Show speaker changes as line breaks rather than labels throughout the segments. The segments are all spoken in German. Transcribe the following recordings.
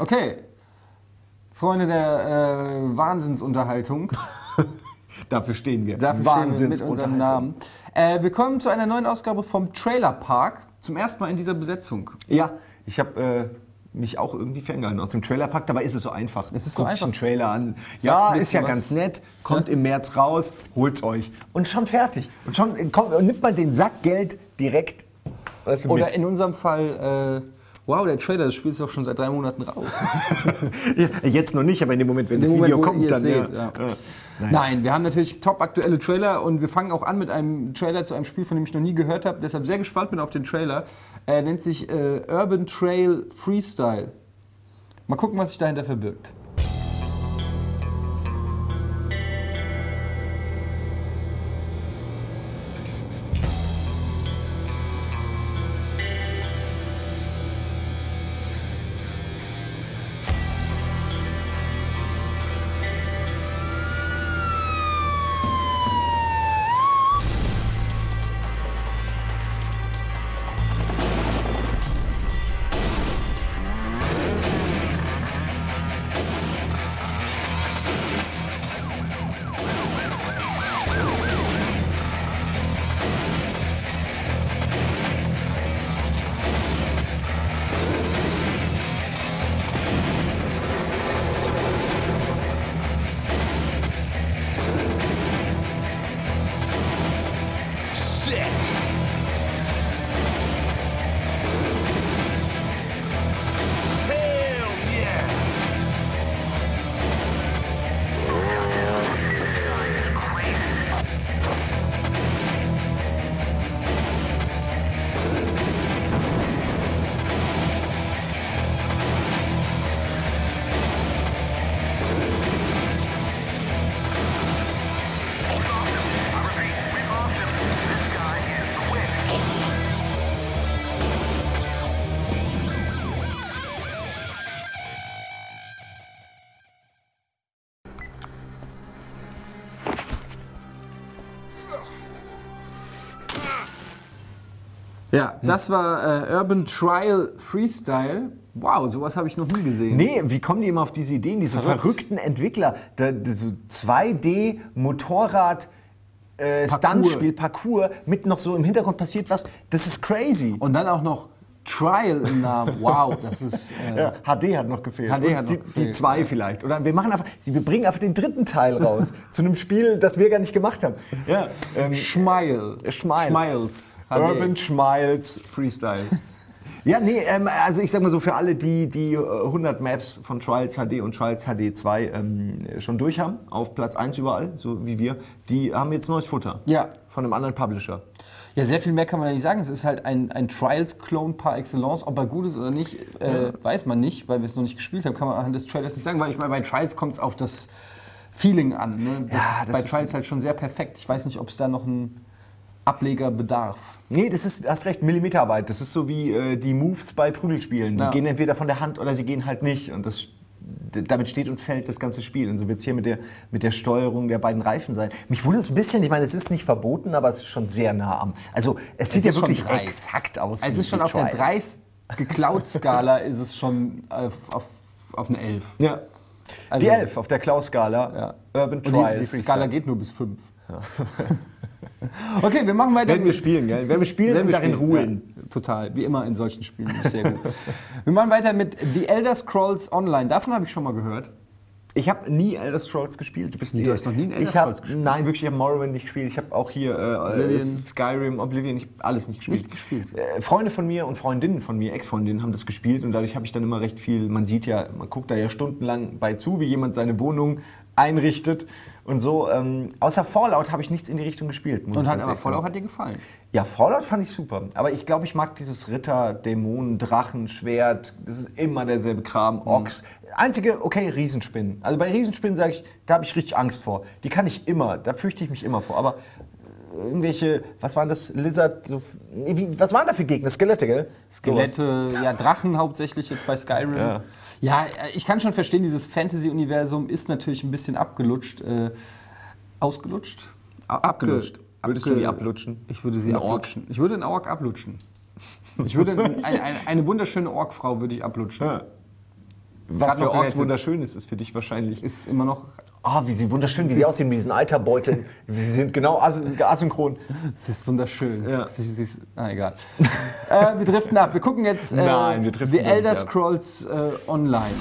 Okay. Freunde der äh, Wahnsinnsunterhaltung.
Dafür stehen wir.
Dafür stehen wir mit unserem Namen. Äh, wir kommen zu einer neuen Ausgabe vom Trailer Park. Zum ersten Mal in dieser Besetzung.
Ja, ich habe äh, mich auch irgendwie ferngehalten aus dem Trailerpack. Dabei ist es so einfach.
Es ist so
Guckt euch
einfach.
einen Trailer an. Ja, ist ja
bisschen
ganz
was.
nett. Kommt im März raus, holt's euch. Und schon fertig. Und schon äh, kommt, nimmt man den Sack Geld direkt weißt du,
Oder in unserem Fall, äh, wow, der Trailer des Spiels ist doch schon seit drei Monaten raus.
jetzt noch nicht, aber in dem Moment, wenn
In
das Video
Moment, wo
kommt, dann
seht,
ja.
ja.
Ja.
Nein. wir haben natürlich top aktuelle Trailer und wir fangen auch an mit einem Trailer zu einem Spiel, von dem ich noch nie gehört habe. Deshalb sehr gespannt bin auf den Trailer. Er nennt sich äh, Urban Trail Freestyle. Mal gucken, was sich dahinter verbirgt. Ja, das war äh, Urban Trial Freestyle. Wow, sowas habe ich noch nie gesehen.
Nee, wie kommen die immer auf diese Ideen? Diese
Verrückt.
verrückten Entwickler, da, da, so 2D-Motorrad. Äh,
Parcours.
Stuntspiel, Parcours, mit noch so im Hintergrund passiert was. Das ist crazy.
Und dann auch noch Trial im Namen. Wow, das ist. Äh,
Ja, HD hat noch gefehlt.
HD hat noch
die,
gefehlt,
Die zwei vielleicht. Oder wir machen einfach, wir bringen einfach den dritten Teil raus zu einem Spiel, das wir gar nicht gemacht haben. Ja, ähm,
Schmeil.
Schmeil.
Schmeils. HD.
Urban Schmiles Freestyle. ja, nee, ähm, also ich sag mal so, für alle, die die äh, 100 Maps von Trials HD und Trials HD 2 ähm, schon durch haben, auf Platz 1 überall, so wie wir, die haben jetzt neues Futter.
Ja.
Von einem anderen Publisher.
Ja, sehr viel mehr kann man da nicht sagen. Es ist halt ein, ein Trials-Clone par excellence. Ob er gut ist oder nicht, äh, weiß man nicht, weil wir es noch nicht gespielt haben, kann man anhand des Trailers nicht sagen. Weil ich meine, bei Trials kommt es auf das Feeling an. Ne? Das
Ja,
ist
das
bei Trials halt schon sehr perfekt. Ich weiß nicht, ob es da noch einen Ableger bedarf.
Nee, das ist, hast recht, Millimeterarbeit. Das ist so wie äh, die Moves bei Prügelspielen. Die
Ja.
gehen entweder von der Hand oder sie gehen halt nicht. Und das, damit steht und fällt das ganze Spiel. Und so wird es hier mit der, mit der Steuerung der beiden Reifen sein. Mich wundert es ein bisschen, ich meine, es ist nicht verboten, aber es ist schon sehr nah am. Also, es sieht ja wirklich exakt aus.
Es ist schon
die
auf der
Trials.
dreist geklaut Skala ist es schon auf, auf, auf eine 11.
Ja.
Also-
die 11 auf der Klaus-Skala.
Ja.
Urban
Und die,
Trials.
die
Freestyle.
Skala geht nur bis 5. okay, wir machen weiter.
Werden wir
mit-
spielen, gell? Werden wir spielen und
wir
darin
spielen,
ruhen.
Ja, total, wie immer in solchen Spielen. Sehr gut. wir machen weiter mit The Elder Scrolls Online. Davon habe ich schon mal gehört.
Ich habe nie Elder Scrolls gespielt. Du, bist
Nee, du hast noch nie ein Elder
ich hab,
Scrolls gespielt?
Nein, wirklich, ich habe Morrowind nicht gespielt. Ich habe auch hier äh,
Oblivion.
Skyrim, Oblivion, ich, alles nicht gespielt.
Nicht gespielt.
Äh, Freunde von mir und Freundinnen von mir, Ex-Freundinnen, haben das gespielt und dadurch habe ich dann immer recht viel, man sieht ja, man guckt da ja stundenlang bei zu, wie jemand seine Wohnung einrichtet und so. Ähm, außer Fallout habe ich nichts in die Richtung gespielt.
Und hat aber. Fallout hat dir gefallen.
Ja, Fallout fand ich super. Aber ich glaube, ich mag dieses Ritter, Dämonen, Drachen, Schwert. Das ist immer derselbe Kram. Ochs. Einzige, okay, Riesenspinnen. Also bei Riesenspinnen sage ich, da habe ich richtig Angst vor. Die kann ich immer, da fürchte ich mich immer vor. Aber irgendwelche, was waren das? Lizard, so, was waren da für Gegner? Skelette, gell?
Skelette, ja, Drachen hauptsächlich jetzt bei Skyrim.
Ja.
Ja, äh, ich kann schon verstehen, dieses Fantasy-Universum ist natürlich ein bisschen abgelutscht. Äh, ausgelutscht? Ab-
Abgelutscht. Würdest du die ablutschen?
Ich würde sie
Ein
ablutschen. Ich würde einen Ork ablutschen. Ich würde eine, eine, eine wunderschöne Orkfrau würde ich ablutschen.
Ja. Was für Orks wunderschön ist, ist für dich wahrscheinlich.
Ist immer noch.
Ah, wie sie wunderschön, wie sie aussehen mit diesen Eiterbeuteln. sie sind genau as asynchron.
Es ist wunderschön.
Ja.
Ist, es ist, ah, egal. äh, wir driften ab. Wir gucken jetzt äh,
Nein, wir driften
The Elder. Scrolls äh, Online.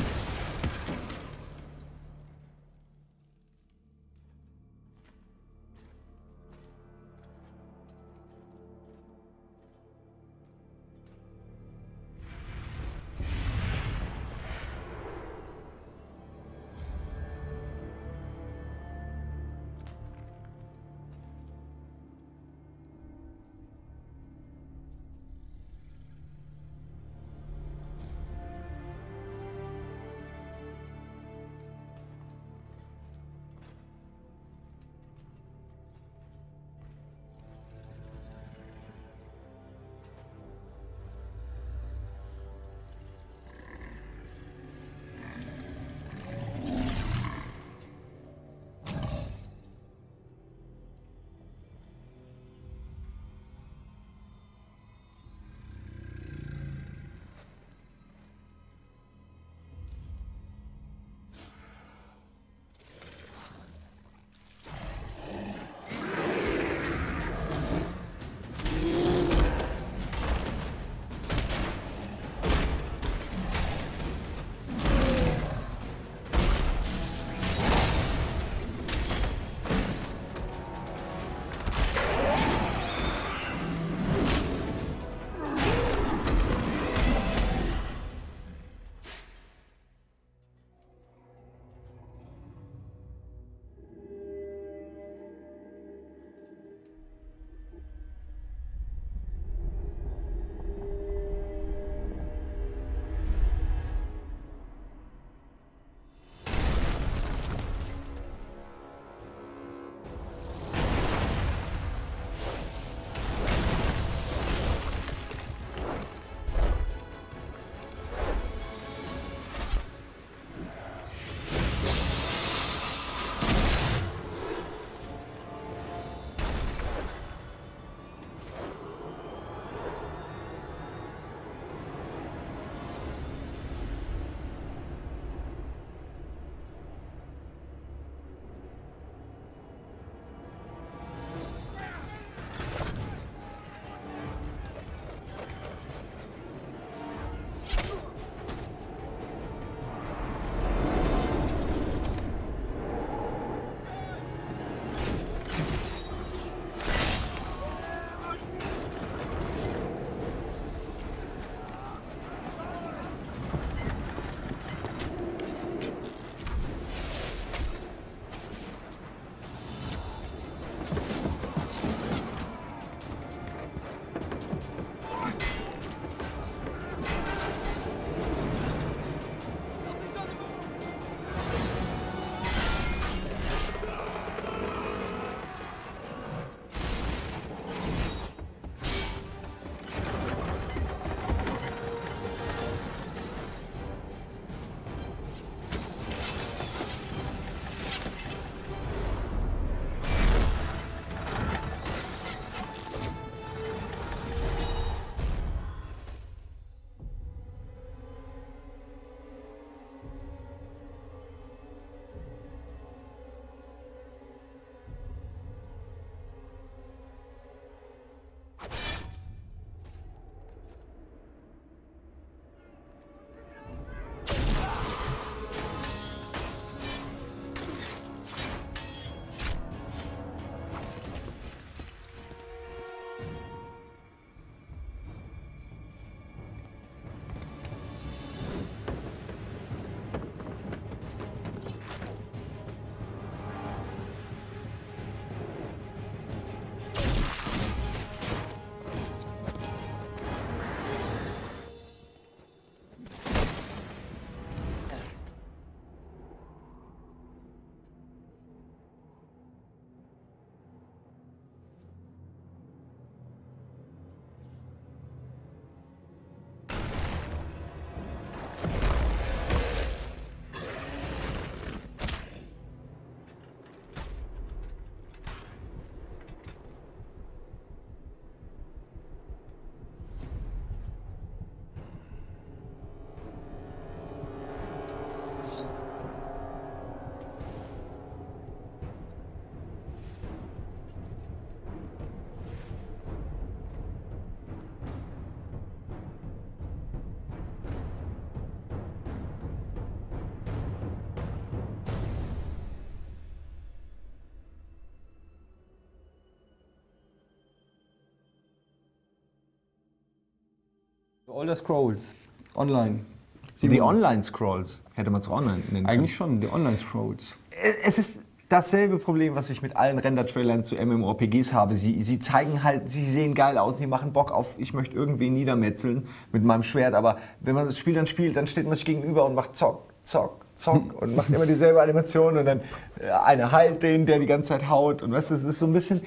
Older Scrolls. Online.
Die Online-Scrolls hätte man es online nennen können.
Eigentlich schon, die Online-Scrolls.
Es ist dasselbe Problem, was ich mit allen Render-Trailern zu MMORPGs habe. Sie, sie zeigen halt, sie sehen geil aus, sie machen Bock auf, ich möchte irgendwie niedermetzeln mit meinem Schwert, aber wenn man das Spiel dann spielt, dann steht man sich gegenüber und macht Zock, Zock, Zock und macht immer dieselbe Animation und dann äh, einer heilt den, der die ganze Zeit haut und weißt du, es ist so ein bisschen,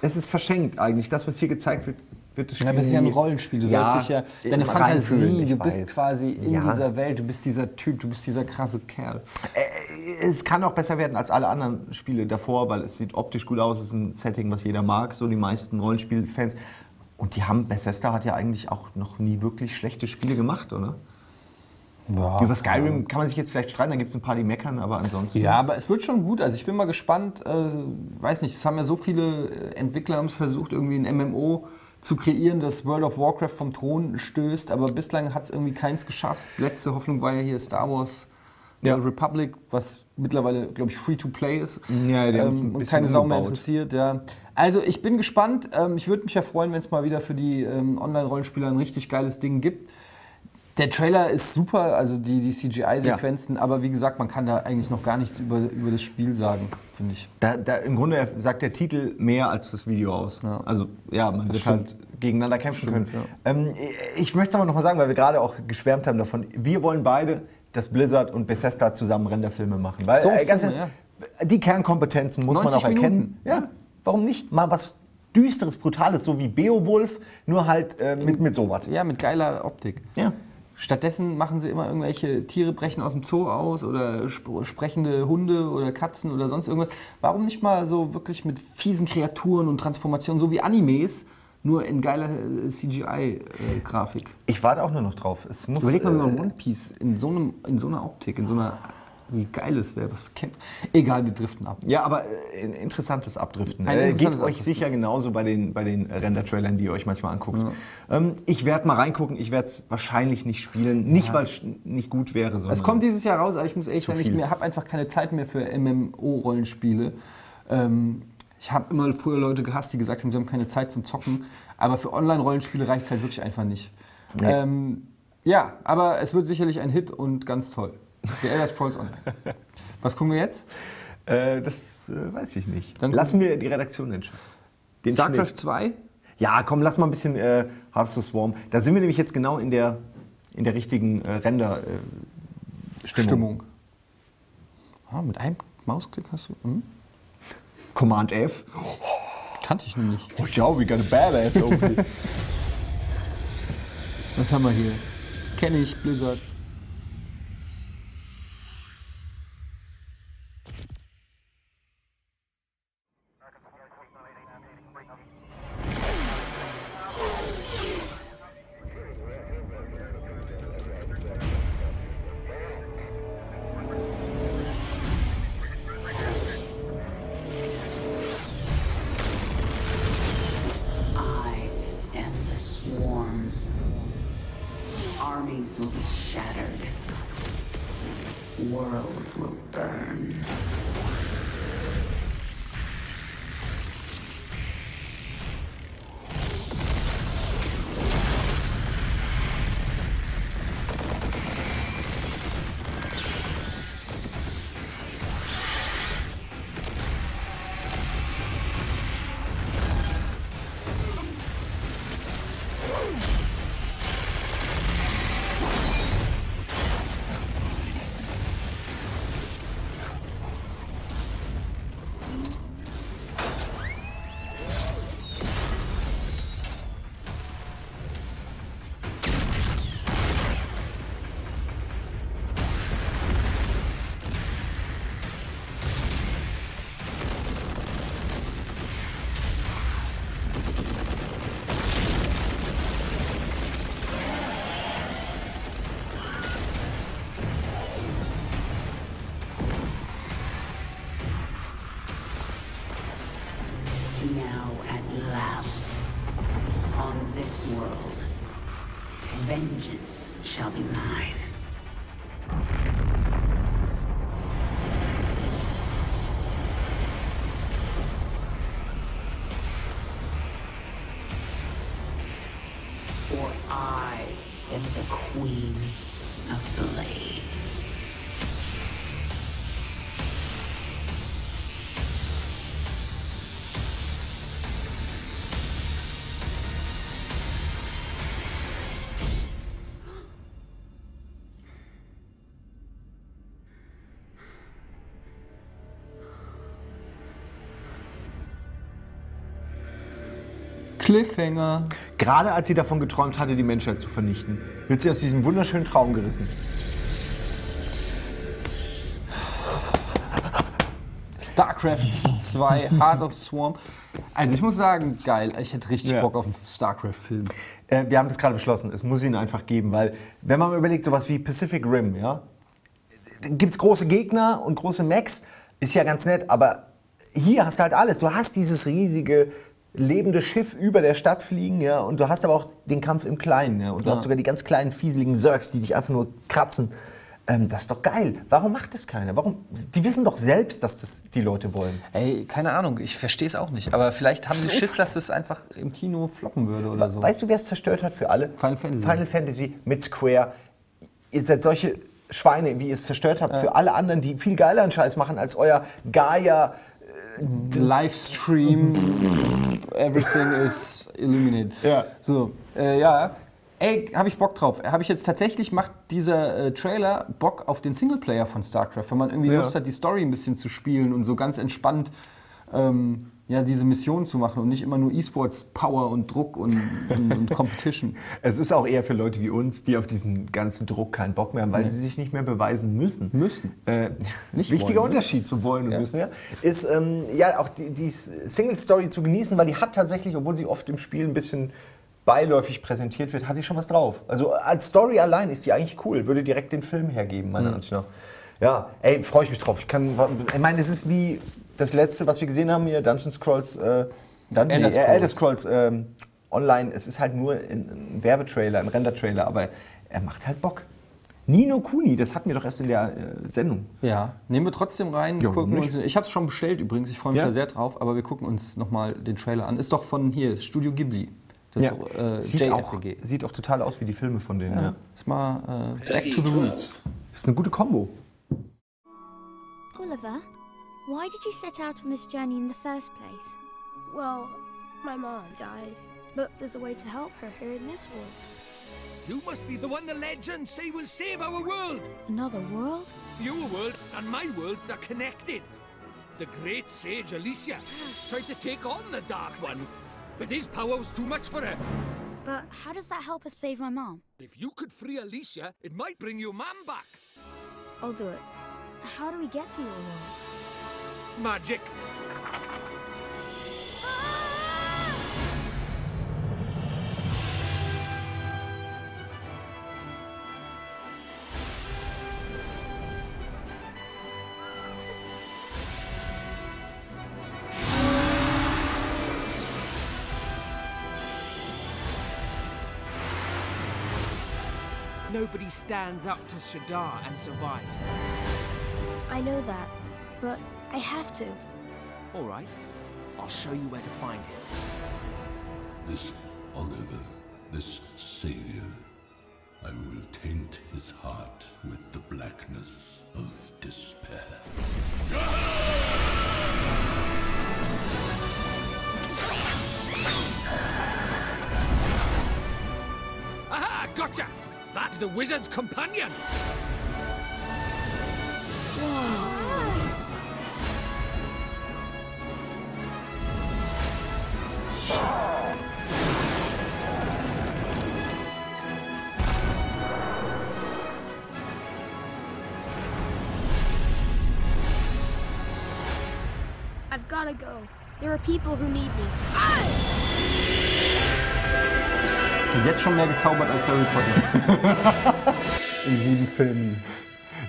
es ist verschenkt eigentlich. Das, was hier gezeigt wird, wird das Spiel
Ja, aber es ist ja ein Rollenspiel. Du
Ja,
sollst dich ja, deine
immer reinfühlen,
Fantasie, du bist
weiß.
quasi in
Ja.
dieser Welt, du bist dieser Typ, du bist dieser krasse Kerl.
Äh, es kann auch besser werden als alle anderen Spiele davor, weil es sieht optisch gut aus, es ist ein Setting, was jeder mag, so die meisten Rollenspielfans. Und die haben, Bethesda hat ja eigentlich auch noch nie wirklich schlechte Spiele gemacht, oder?
Ja.
Über Skyrim kann man sich jetzt vielleicht streiten, da gibt es ein paar, die meckern, aber ansonsten.
Ja, aber es wird schon gut. Also ich bin mal gespannt. Äh, weiß nicht, es haben ja so viele äh, Entwickler haben es versucht, irgendwie ein MMO zu kreieren, das World of Warcraft vom Thron stößt, aber bislang hat es irgendwie keins geschafft. Letzte Hoffnung war ja hier Star Wars
Ja.
Republic, was mittlerweile, glaube ich, free to play ist.
Ja,
ähm, und keine Sau mehr interessiert. Ja. Also ich bin gespannt. Ähm, ich würde mich ja freuen, wenn es mal wieder für die ähm, Online-Rollenspieler ein richtig geiles Ding gibt. Der Trailer ist super, also die, die CGI-Sequenzen, aber wie gesagt, man kann da eigentlich noch gar nichts über, über das Spiel sagen, finde ich.
Da, da, Im Grunde sagt der Titel mehr als das Video aus. Also ja, man wird
stimmt.
halt gegeneinander kämpfen
Stimmt,
können. Ähm, ich möchte es aber nochmal sagen, weil wir gerade auch geschwärmt haben davon. Wir wollen beide, dass Blizzard und Bethesda zusammen Renderfilme machen. Weil,
So
äh, ganz
Filme,
ehrlich, die Kernkompetenzen muss man
90
auch erkennen.
Minuten.
Ja, warum nicht? Mal was Düsteres, Brutales, so wie Beowulf, nur halt äh, mit, mit sowas.
Ja, mit geiler Optik.
Ja.
Stattdessen machen sie immer irgendwelche Tiere brechen aus dem Zoo aus oder sp sprechende Hunde oder Katzen oder sonst irgendwas. Warum nicht mal so wirklich mit fiesen Kreaturen und Transformationen, so wie Animes, nur in geiler äh, CGI-Grafik?
Ich warte auch nur noch drauf. Es muss,
Überleg mal, wie
äh,
man One Piece in so, einem, in so einer Optik, in so einer. Wie geil es wäre, was für Kämpfe. Egal, wir driften ab.
Ja, aber äh, ein interessantes Abdriften.
Ein
Äh,
interessantes
geht euch
Abdriften.
sicher genauso bei den, bei den Render-Trailern, die ihr euch manchmal anguckt. Ähm, ich werde mal reingucken. Ich werde es wahrscheinlich nicht spielen. Nicht, weil es nicht gut wäre, sondern...
Es kommt dieses Jahr raus, aber ich muss ehrlich sagen, ich habe einfach keine Zeit mehr für MMO-Rollenspiele. Ähm, ich habe immer früher Leute gehasst, die gesagt haben, sie haben keine Zeit zum Zocken. Aber für Online-Rollenspiele reicht es halt wirklich einfach nicht. Ähm, ja, aber es wird sicherlich ein Hit und ganz toll. The Elder Scrolls Online. Was gucken wir jetzt?
Äh, das äh, weiß ich nicht.
Dann
Lassen wir die Redaktion entscheiden. Den
StarCraft
Schnitt.
2?
Ja, komm, lass mal ein bisschen äh, Hearts of Swarm. Da sind wir nämlich jetzt genau in der, in der richtigen äh, Render-Stimmung.
Stimmung. Ah, mit einem Mausklick hast du. Hm?
Command F.
Kannte ich noch nicht.
Oh, Joe, we got a badass here.
Was haben wir hier? Kenne ich, Blizzard.
Vengeance shall be mine.
Cliffhanger.
Gerade als sie davon geträumt hatte, die Menschheit zu vernichten, wird sie aus diesem wunderschönen Traum gerissen.
StarCraft 2, Heart of Swarm. Also ich muss sagen, geil. Ich hätte richtig
Ja.
Bock auf einen StarCraft-Film.
Äh, wir haben das gerade beschlossen, es muss ihn einfach geben, weil wenn man mal überlegt, sowas wie Pacific Rim, ja, gibt es große Gegner und große Mechs, ist ja ganz nett, aber hier hast du halt alles. Du hast dieses riesige lebende Schiff über der Stadt fliegen, ja, und du hast aber auch den Kampf im Kleinen, ja, und du hast sogar die ganz kleinen fieseligen Zergs, die dich einfach nur kratzen. Ähm, das ist doch geil. Warum macht das keiner? Warum? Die wissen doch selbst, dass das die Leute wollen.
Ey, keine Ahnung, ich verstehe es auch nicht. Aber vielleicht haben sie Schiss, dass es einfach im Kino floppen würde oder so.
Weißt du, wer es zerstört hat für alle?
Final Fantasy.
Final Fantasy mit Square. Ihr seid solche Schweine, wie ihr es zerstört habt, für alle anderen, die viel geileren Scheiß machen als euer Gaia.
Livestream, everything is illuminated.
Ja.
So, äh, ja. Ey, habe ich Bock drauf. Habe ich jetzt tatsächlich, macht dieser äh, Trailer Bock auf den Singleplayer von StarCraft, wenn man irgendwie
Ja.
Lust hat, die Story ein bisschen zu spielen und so ganz entspannt ähm, ja, diese Mission zu machen und nicht immer nur E-Sports, Power und Druck und, und, und Competition.
Es ist auch eher für Leute wie uns, die auf diesen ganzen Druck keinen Bock mehr haben, weil sie sich nicht mehr beweisen müssen.
Müssen.
Äh,
Nicht
wichtiger
wollen, ne?
Unterschied zu wollen und
Ja.
müssen, ja, ist ähm, ja auch die, die Single-Story zu genießen, weil die hat tatsächlich, obwohl sie oft im Spiel ein bisschen beiläufig präsentiert wird, hat die schon was drauf. Also als Story allein ist die eigentlich cool, würde direkt den Film hergeben, meiner
Mhm.
Ansicht nach. Ja, ey, freue ich mich drauf. Ich, kann, ich meine, es ist wie das letzte, was wir gesehen haben hier, Dungeon Scrolls, äh, Dun
Elder
nee, äh, Elder
Scrolls.
Scrolls ähm, online. Es ist halt nur ein, ein Werbetrailer, ein Render-Trailer, aber er macht halt Bock. Nino Kuni, das hatten wir doch erst in der äh, Sendung.
Ja, nehmen wir trotzdem rein.
Ja,
gucken uns, ich habe es schon bestellt übrigens, ich freue mich
Ja?
da sehr drauf, aber wir gucken uns nochmal den Trailer an. Ist doch von hier, Studio Ghibli. Das äh,
sieht, auch, sieht auch total aus wie die Filme von denen. Ja.
Ja. Ist mal äh, Back to the Roots.
Ist eine gute Kombo.
Oliver, why did you set out on this journey in the first place?
Well, my mom died, but there's a way to help her here in this world.
You must be the one the legends say will save our world.
Another world?
Your world and my world are connected. The great sage Alicia tried to take on the Dark One, but his power was too much for her.
But how does that help us save my mom?
If you could free Alicia, it might bring your mom back.
I'll do it.
How do we get to your world?
Magic.
Nobody stands up to Shadar and survives.
I know that, but I have to.
All right, I'll show you where to find him.
This Oliver, this savior, I will taint his heart with the blackness of despair.
Aha, gotcha! That's the wizard's companion.
I've gotta go. There are people who need me.
Und jetzt schon mehr gezaubert als Harry Potter.
In sieben Filmen.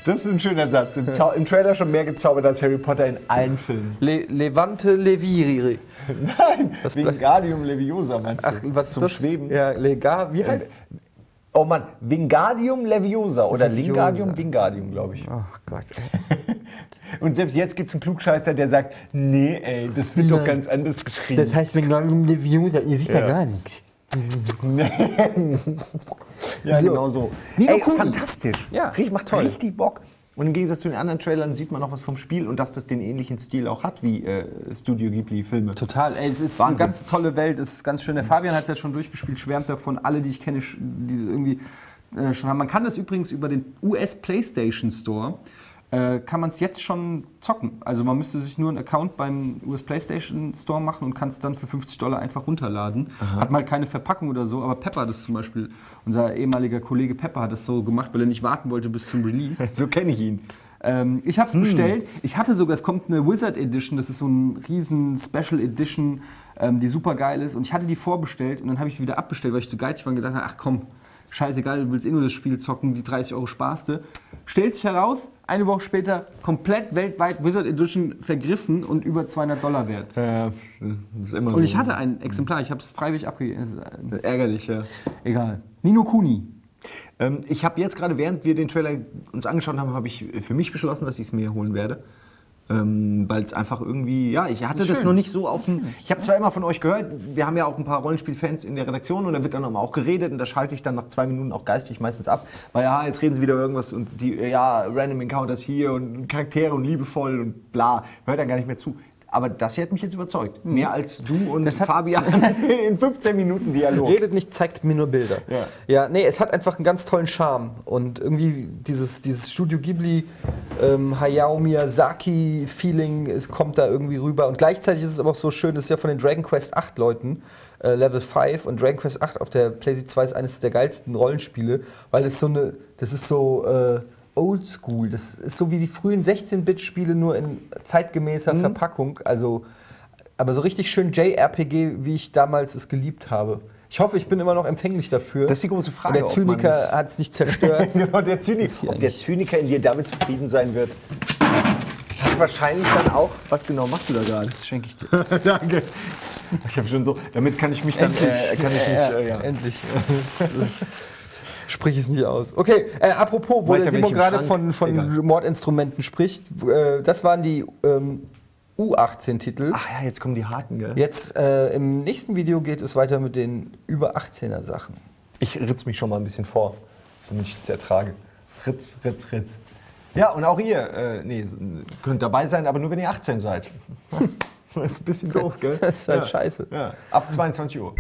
Das ist ein schöner Satz. Im, Zau Im Trailer schon mehr gezaubert als Harry Potter in allen Filmen.
Le Levante Leviri.
Nein, Wingardium Leviosa meinst du?
Ach, was
Zum
das?
Schweben.
Ja, Lega, wie heißt
Oh Mann, Wingardium Leviosa oder
Leviosa.
Lingardium Wingardium, glaube ich.
Ach Gott.
Und selbst jetzt gibt es einen Klugscheißer, der sagt, nee, ey, das wird doch ganz anders geschrieben.
heißt Wingardium Leviosa, ihr wisst
Ja.
gar nichts.
Ja,
So.
genau so.
Nino
Ey,
Kuni.
fantastisch.
Ja,
Richtig, macht
toll.
richtig Bock. Und im Gegensatz zu den anderen Trailern sieht man noch was vom Spiel und dass das den ähnlichen Stil auch hat wie äh, Studio Ghibli-Filme.
Total, ey, es ist
Wahnsinn.
eine ganz tolle Welt, es ist ganz schön. Der Fabian hat es ja schon durchgespielt, schwärmt davon. Alle, die ich kenne, die irgendwie äh, schon haben. Man kann das übrigens über den US PlayStation Store, äh, kann man es jetzt schon zocken. Also man müsste sich nur einen Account beim US PlayStation Store machen und kann es dann für 50 Dollar einfach runterladen. Hat mal keine Verpackung oder so, aber Pepper, das zum Beispiel, unser ehemaliger Kollege Pepper hat das so gemacht, weil er nicht warten wollte bis zum Release.
So kenne ich ihn.
Ähm, ich habe es bestellt. Ich hatte sogar, es kommt eine Wizard Edition, das ist so ein riesen Special Edition, ähm, die super geil ist. Und ich hatte die vorbestellt und dann habe ich sie wieder abbestellt, weil ich zu geizig war und gedacht habe, ach komm, scheißegal, du willst eh nur das Spiel zocken, die 30 Euro sparste. Stellt sich heraus, eine Woche später komplett weltweit Wizard Edition vergriffen und über 200 Dollar wert.
Ja, das ist immer
Und ich hatte ein Exemplar, ich habe es freiwillig abgegeben. Äh,
ärgerlich, ja.
Egal. Nino Kuni.
Ähm, ich habe jetzt gerade, während wir den Trailer uns angeschaut haben, habe ich für mich beschlossen, dass ich es mir holen werde. Ähm, Weil es einfach irgendwie, ja, ich hatte das noch nicht so auf dem. Ich habe zwar immer von euch gehört, wir haben ja auch ein paar Rollenspielfans in der Redaktion und da wird dann auch geredet und da schalte ich dann nach zwei Minuten auch geistig meistens ab, weil ja, jetzt reden sie wieder über irgendwas und die, ja, Random Encounters hier und Charaktere und liebevoll und bla, hört dann gar nicht mehr zu. Aber das hier hat mich jetzt überzeugt. Mehr als du und Fabian in 15 Minuten Dialog.
Redet nicht, zeigt mir nur Bilder.
Ja.
ja, nee, es hat einfach einen ganz tollen Charme. Und irgendwie dieses, dieses Studio Ghibli, ähm, Hayao Miyazaki-Feeling, es kommt da irgendwie rüber. Und gleichzeitig ist es aber auch so schön, das ist ja von den Dragon Quest 8 Leuten, äh, Level 5. Und Dragon Quest 8 auf der PlayStation 2 ist eines der geilsten Rollenspiele, weil es so eine, das ist so. Äh, Oldschool, das ist so wie die frühen 16-Bit-Spiele, nur in zeitgemäßer Verpackung. Also, aber so richtig schön JRPG, wie ich damals es geliebt habe. Ich hoffe, ich bin immer noch empfänglich dafür.
Das ist die große Frage,
Und der Zyniker hat es nicht zerstört.
genau, der Zyniker. Ob der? Zyniker in dir damit zufrieden sein wird. Hat wahrscheinlich dann auch. Was genau machst du da gerade?
Das schenke ich dir.
Danke. Ich habe schon so. Damit kann ich mich dann. Äh, kann ich mich, äh, ja.
Endlich. Sprich es nicht aus. Okay, äh, apropos, wo der Simon gerade von, von
Egal.
Mordinstrumenten spricht, äh, das waren die ähm, U18-Titel.
Ach ja, jetzt kommen die harten, gell?
Jetzt äh, im nächsten Video geht es weiter mit den über 18er Sachen.
Ich ritz mich schon mal ein bisschen vor, damit ich das ertrage. Ritz, ritz, ritz. Ja, und auch ihr, äh, nee, könnt dabei sein, aber nur wenn ihr 18 seid. das ist ein bisschen doof, gell?
Das ist halt
ja.
scheiße.
Ja. Ab 22 Uhr.